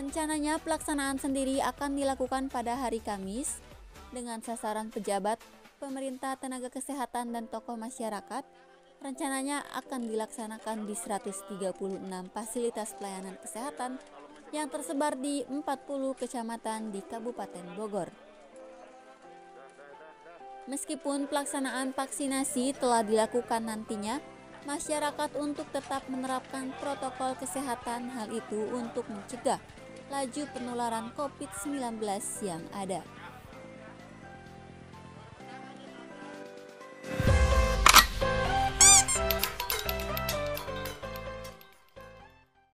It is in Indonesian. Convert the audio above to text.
Rencananya pelaksanaan sendiri akan dilakukan pada hari Kamis dengan sasaran pejabat, pemerintah, tenaga kesehatan, dan tokoh masyarakat. Rencananya akan dilaksanakan di 136 fasilitas pelayanan kesehatan yang tersebar di 40 kecamatan di Kabupaten Bogor. Meskipun pelaksanaan vaksinasi telah dilakukan nantinya, masyarakat untuk tetap menerapkan protokol kesehatan hal itu untuk mencegah laju penularan COVID-19 yang ada.